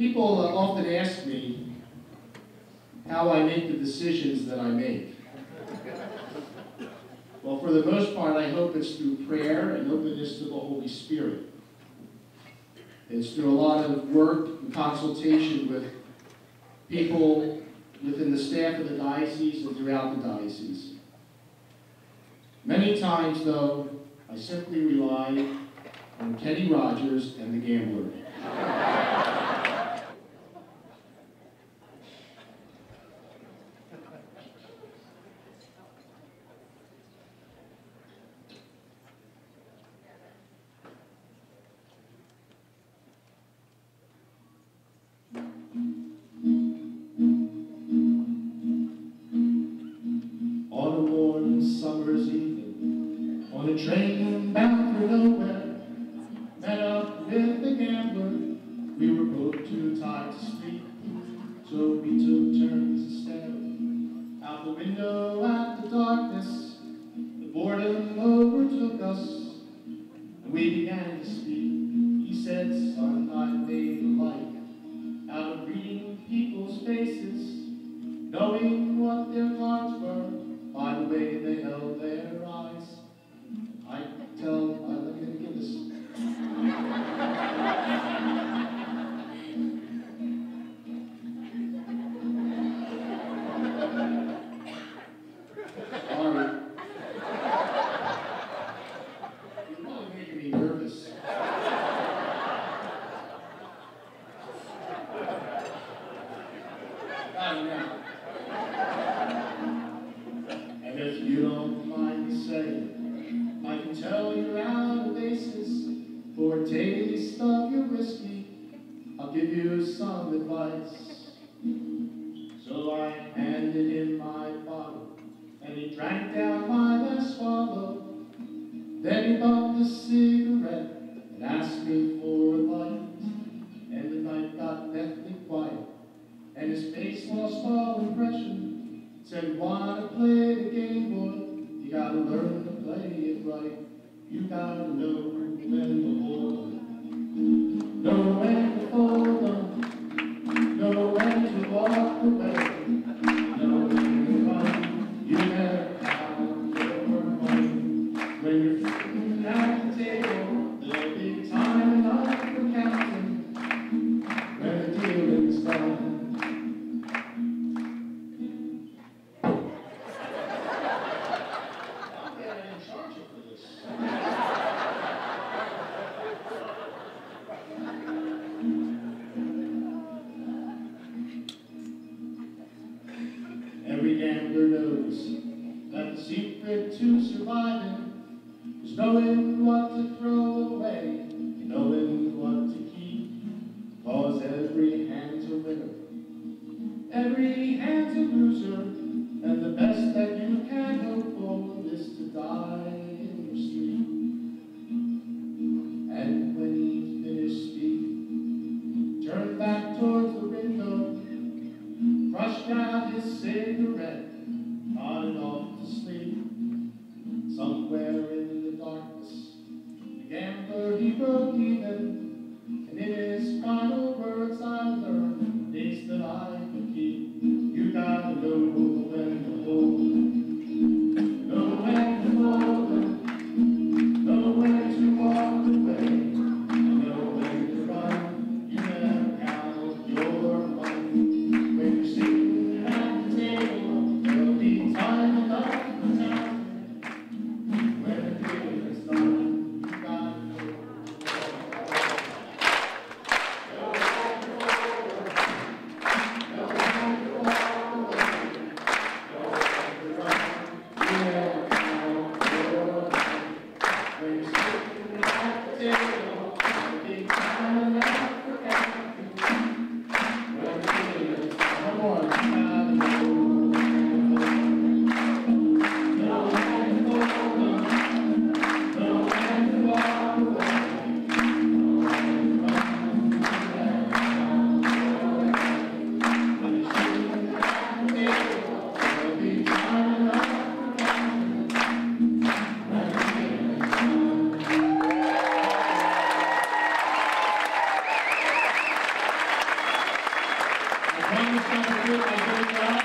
People often ask me how I make the decisions that I make. Well, for the most part, I hope it's through prayer and openness to the Holy Spirit. It's through a lot of work and consultation with people within the staff of the diocese and throughout the diocese. Many times, though, I simply rely on Kenny Rogers and the Gambler. Train a taste of your whiskey. I'll give you some advice. So I handed him my bottle, and he drank down my last swallow. Then he bumped a cigarette and asked me for a light. And the night got deathly quiet, and his face lost all impression. Said, wanna play the game, boy? You gotta learn to play it right. You gotta know when to Every gambler knows that the secret to surviving is knowing what to throw away, and in his final words I learned things that I 毎日の福岡移動から